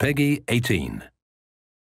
Peggy 18.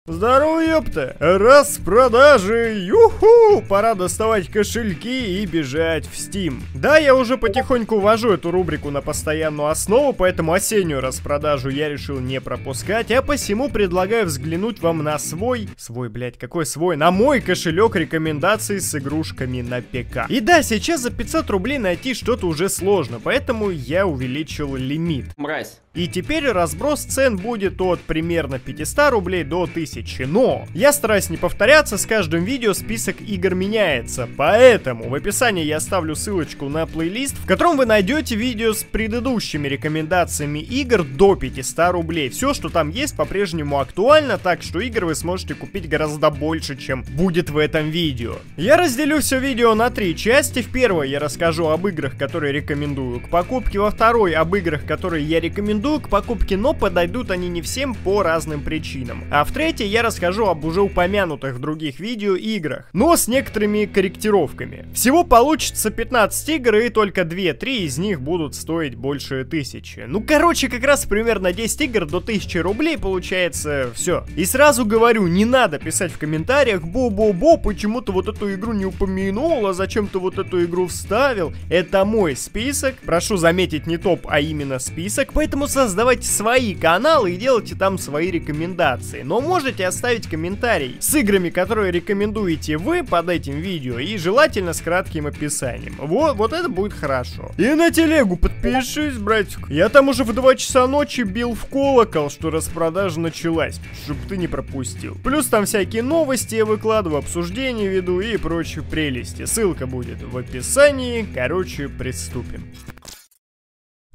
Здорово, ёпта! Распродажи! Юху! Пора доставать кошельки и бежать в Steam. Да, я уже потихоньку ввожу эту рубрику на постоянную основу, поэтому осеннюю распродажу я решил не пропускать, а посему предлагаю взглянуть вам на свой... Свой, блядь, какой свой? На мой кошелек рекомендаций с игрушками на ПК. И да, сейчас за 500 рублей найти что-то уже сложно, поэтому я увеличил лимит. Мразь. И теперь разброс цен будет от примерно 500 рублей до 1000. Но я стараюсь не повторяться, с каждым видео список игр меняется. Поэтому в описании я оставлю ссылочку на плейлист, в котором вы найдете видео с предыдущими рекомендациями игр до 500 рублей. Все, что там есть, по-прежнему актуально, так что игр вы сможете купить гораздо больше, чем будет в этом видео. Я разделю все видео на три части. В первой я расскажу об играх, которые рекомендую к покупке. Во второй об играх, которые я рекомендую рекомендую к покупке, но подойдут они не всем по разным причинам. А в третьей я расскажу об уже упомянутых в других видео играх, но с некоторыми корректировками. Всего получится 15 игр и только 2-3 из них будут стоить больше 1000. Ну короче, как раз примерно 10 игр до 1000 рублей получается все. И сразу говорю, не надо писать в комментариях, бо-бо-бо, почему ты вот эту игру не упомянул, а зачем ты вот эту игру вставил. Это мой список, прошу заметить не топ, а именно список, поэтому создавайте свои каналы и делайте там свои рекомендации. Но можете оставить комментарий с играми, которые рекомендуете вы под этим видео и желательно с кратким описанием. Вот, вот это будет хорошо. И на телегу подпишись, братик. Я там уже в 2 часа ночи бил в колокол, что распродажа началась, чтобы ты не пропустил. Плюс там всякие новости я выкладываю, обсуждения веду и прочие прелести. Ссылка будет в описании. Короче, приступим.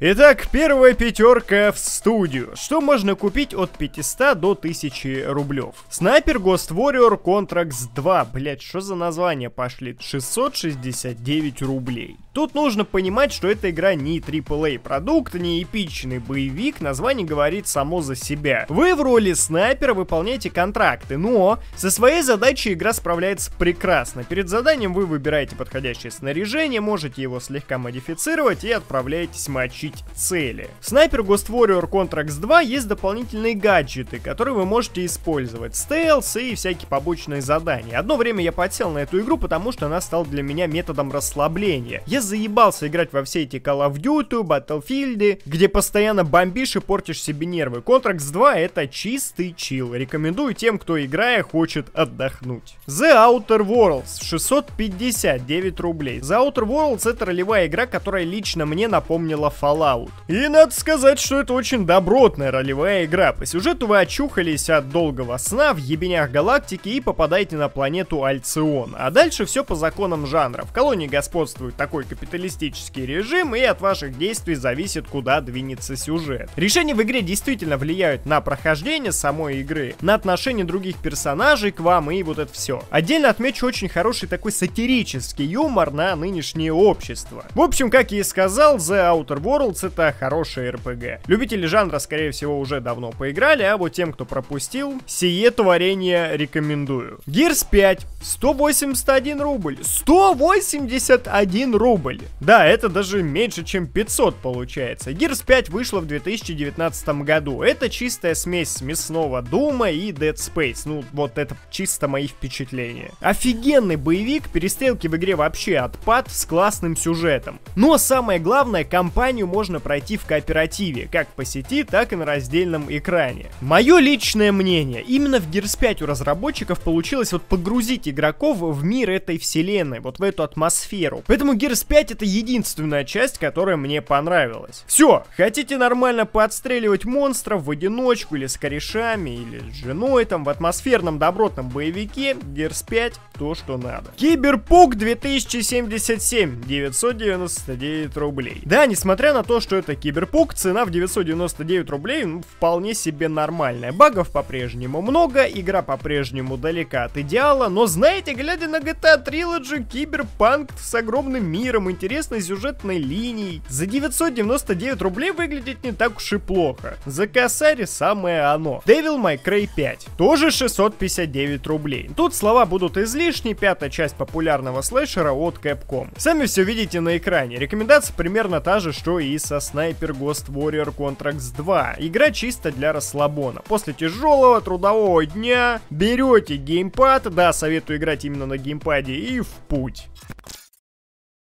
Итак, первая пятерка в студию. Что можно купить от 500 до 1000 рублев? Снайпер Ghost Warrior Contracts 2. Блять, что за название пошли? 669 рублей. Тут нужно понимать, что эта игра не AAA продукт, не эпичный боевик, название говорит само за себя. Вы в роли снайпера выполняете контракты, но со своей задачей игра справляется прекрасно. Перед заданием вы выбираете подходящее снаряжение, можете его слегка модифицировать и отправляетесь мочить получить цели. В Sniper Ghost Warrior Contracts 2 есть дополнительные гаджеты, которые вы можете использовать. Стелс и всякие побочные задания. Одно время я подсел на эту игру, потому что она стала для меня методом расслабления. Я заебался играть во все эти Call of Duty, Battlefield, где постоянно бомбишь и портишь себе нервы. Contracts 2 это чистый чил. Рекомендую тем, кто играя хочет отдохнуть. The Outer Worlds 659 рублей. The Outer Worlds это ролевая игра, которая лично мне напомнила Fallout Fallout. И надо сказать, что это очень добротная ролевая игра. По сюжету вы очухались от долгого сна в ебенях галактики и попадаете на планету Альцион. А дальше все по законам жанра. В колонии господствует такой капиталистический режим, и от ваших действий зависит, куда двинется сюжет. Решения в игре действительно влияют на прохождение самой игры, на отношение других персонажей к вам и вот это все. Отдельно отмечу очень хороший такой сатирический юмор на нынешнее общество. В общем, как я и сказал, The Outer Worlds Worlds это хорошая РПГ. Любители жанра, скорее всего, уже давно поиграли, а вот тем, кто пропустил, сие творение рекомендую. Gears 5, 181 рубль. 181 рубль! Да, это даже меньше, чем 500 получается. Gears 5 вышла в 2019 году. Это чистая смесь мясного Дума и Dead Space. Ну, вот это чисто мои впечатления. Офигенный боевик, перестрелки в игре вообще отпад с классным сюжетом. Но самое главное, компанию можно пройти в кооперативе, как по сети, так и на раздельном экране. Мое личное мнение, именно в Gears 5 у разработчиков получилось вот погрузить игроков в мир этой вселенной, вот в эту атмосферу. Поэтому Gears 5 это единственная часть, которая мне понравилась. Все, хотите нормально поотстреливать монстров в одиночку или с корешами, или с женой там в атмосферном добротном боевике, Gears 5 то, что надо. Киберпук 2077, 999 рублей. Да, несмотря на то, что это киберпук, цена в 999 рублей ну, вполне себе нормальная. Багов по-прежнему много, игра по-прежнему далека от идеала, но знаете, глядя на GTA Trilogy, киберпанк с огромным миром, интересной сюжетной линией, за 999 рублей выглядит не так уж и плохо. За косари самое оно. Devil May Cry 5, тоже 659 рублей. Тут слова будут излишни, пятая часть популярного слэшера от Capcom. Сами все видите на экране, рекомендация примерно та же, что и и со Sniper Ghost Warrior Contracts 2. Игра чисто для расслабона. После тяжелого трудового дня берете геймпад, да, советую играть именно на геймпаде, и в путь.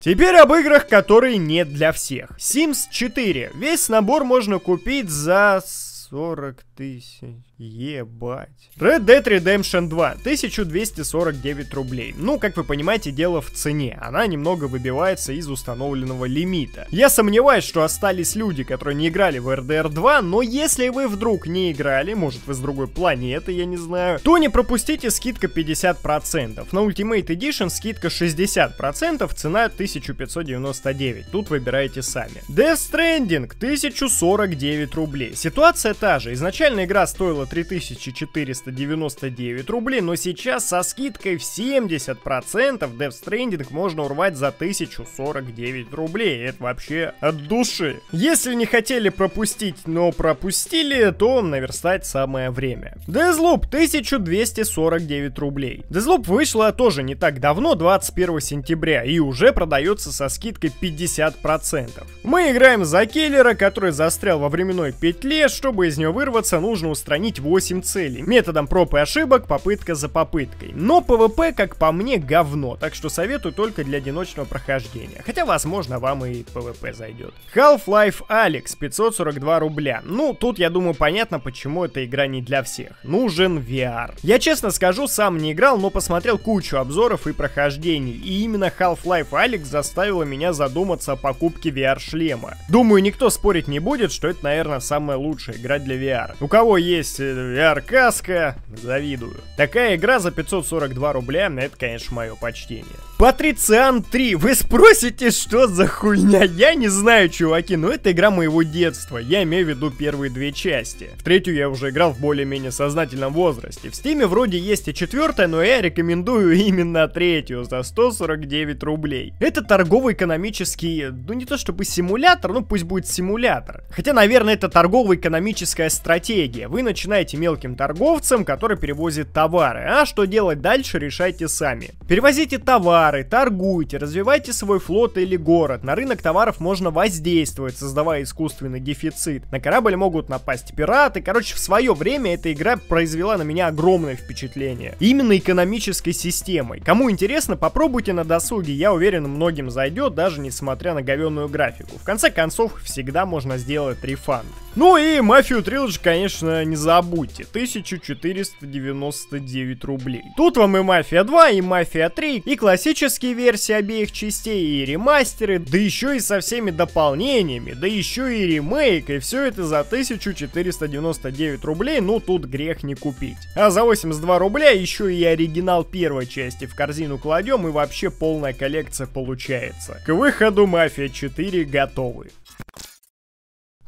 Теперь об играх, которые не для всех. Sims 4. Весь набор можно купить за 40 тысяч. Ебать. Red Dead Redemption 2. 1249 рублей. Ну, как вы понимаете, дело в цене. Она немного выбивается из установленного лимита. Я сомневаюсь, что остались люди, которые не играли в RDR 2, но если вы вдруг не играли, может вы с другой планеты, я не знаю, то не пропустите скидка 50%. На Ultimate Edition скидка 60%, цена 1599. Тут выбираете сами. Death Stranding 1049 рублей. Ситуация та же. Изначально игра стоила 3499 рублей, но сейчас со скидкой в 70% Death Stranding можно урвать за 1049 рублей. Это вообще от души. Если не хотели пропустить, но пропустили, то наверстать самое время. Deathloop 1249 рублей. Deathloop вышла тоже не так давно, 21 сентября, и уже продается со скидкой 50%. Мы играем за киллера, который застрял во временной петле, чтобы из нее вырваться, нужно устранить 8 целей. Методом проб и ошибок, попытка за попыткой. Но PvP, как по мне, говно, так что советую только для одиночного прохождения. Хотя, возможно, вам и PvP зайдет. Half-Life Alex, 542 рубля. Ну, тут, я думаю, понятно, почему эта игра не для всех. Нужен VR. Я честно скажу, сам не играл, но посмотрел кучу обзоров и прохождений. И именно Half-Life Alex заставила меня задуматься о покупке VR-шлема. Думаю, никто спорить не будет, что это, наверное, самая лучшая игра для VR. У кого есть э, VR-каска, завидую. Такая игра за 542 рубля, это, конечно, мое почтение. Патрициан 3. Вы спросите, что за хуйня? Я не знаю, чуваки, но это игра моего детства. Я имею в виду первые две части. В третью я уже играл в более-менее сознательном возрасте. В стиме вроде есть и четвертая, но я рекомендую именно третью за 149 рублей. Это торговый экономический, ну не то чтобы симулятор, ну пусть будет симулятор. Хотя, наверное, это торгово-экономическая стратегия. Вы начинаете мелким торговцем, который перевозит товары. А что делать дальше, решайте сами. Перевозите товары товары, торгуйте, развивайте свой флот или город. На рынок товаров можно воздействовать, создавая искусственный дефицит. На корабль могут напасть пираты. Короче, в свое время эта игра произвела на меня огромное впечатление. Именно экономической системой. Кому интересно, попробуйте на досуге. Я уверен, многим зайдет, даже несмотря на говенную графику. В конце концов, всегда можно сделать рефанд. Ну и Мафию Трилдж, конечно, не забудьте. 1499 рублей. Тут вам и Мафия 2, и Мафия 3, и классические версии обеих частей, и ремастеры, да еще и со всеми дополнениями, да еще и ремейк, и все это за 1499 рублей, ну тут грех не купить. А за 82 рубля еще и оригинал первой части в корзину кладем, и вообще полная коллекция получается. К выходу Мафия 4 готовы.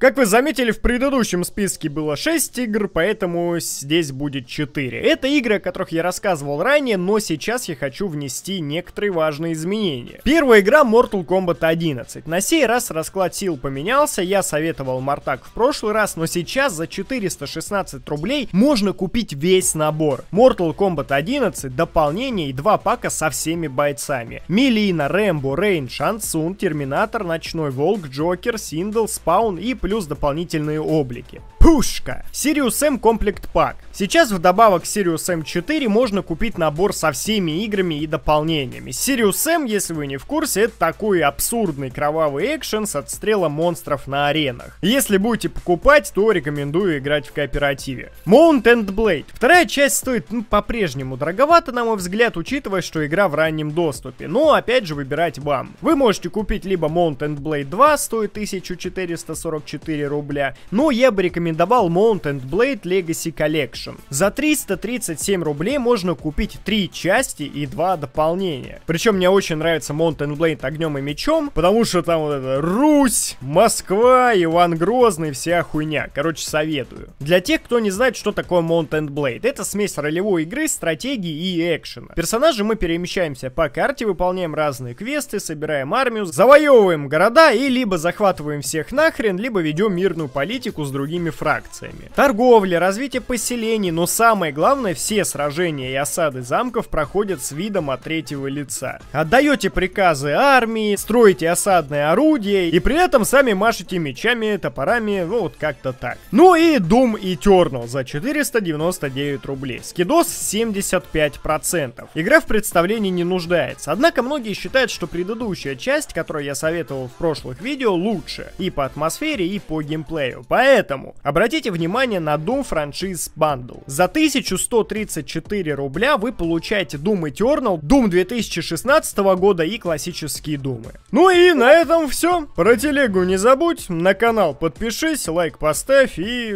Как вы заметили, в предыдущем списке было 6 игр, поэтому здесь будет 4. Это игры, о которых я рассказывал ранее, но сейчас я хочу внести некоторые важные изменения. Первая игра Mortal Kombat 11. На сей раз расклад сил поменялся, я советовал Мартак в прошлый раз, но сейчас за 416 рублей можно купить весь набор. Mortal Kombat 11, дополнение и два пака со всеми бойцами. Милина, Рэмбо, Рейн, Шан Цзун, Терминатор, Ночной Волк, Джокер, Синдел, Спаун и плюс дополнительные облики. Пушка! Serious Sam Complete Pack. Сейчас вдобавок к Serious Sam 4 можно купить набор со всеми играми и дополнениями. Serious Sam, если вы не в курсе, это такой абсурдный кровавый экшен с отстрелом монстров на аренах. Если будете покупать, то рекомендую играть в кооперативе. Mount and Blade. Вторая часть стоит ну, по-прежнему дороговато, на мой взгляд, учитывая, что игра в раннем доступе. Но опять же выбирать вам. Вы можете купить либо Mount and Blade 2, стоит 1444 рубля, но я бы рекомендовал Mount and Blade Legacy Collection. За 337 рублей можно купить три части и два дополнения. Причем мне очень нравится Mountain Blade огнем и мечом, потому что там вот это Русь, Москва, Иван Грозный, вся хуйня. Короче, советую. Для тех, кто не знает, что такое Mountain Blade, это смесь ролевой игры, стратегии и экшена. Персонажи мы перемещаемся по карте, выполняем разные квесты, собираем армию, завоевываем города и либо захватываем всех нахрен, либо ведем мирную политику с другими фракциями. Торговля, развитие поселений, но самое главное, все сражения и осады замков проходят с видом от третьего лица. Отдаете приказы армии, строите осадные орудия и при этом сами машете мечами, топорами, ну вот как-то так. Ну и Doom Eternal за 499 рублей. Скидос 75%. Игра в представлении не нуждается. Однако многие считают, что предыдущая часть, которую я советовал в прошлых видео, лучше. И по атмосфере, по геймплею. Поэтому обратите внимание на Doom Franchise Bundle. За 1134 рубля вы получаете Doom Eternal, Doom 2016 года и классические Думы. Ну и на этом все. Про телегу не забудь, на канал подпишись, лайк поставь и...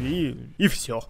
и... и все.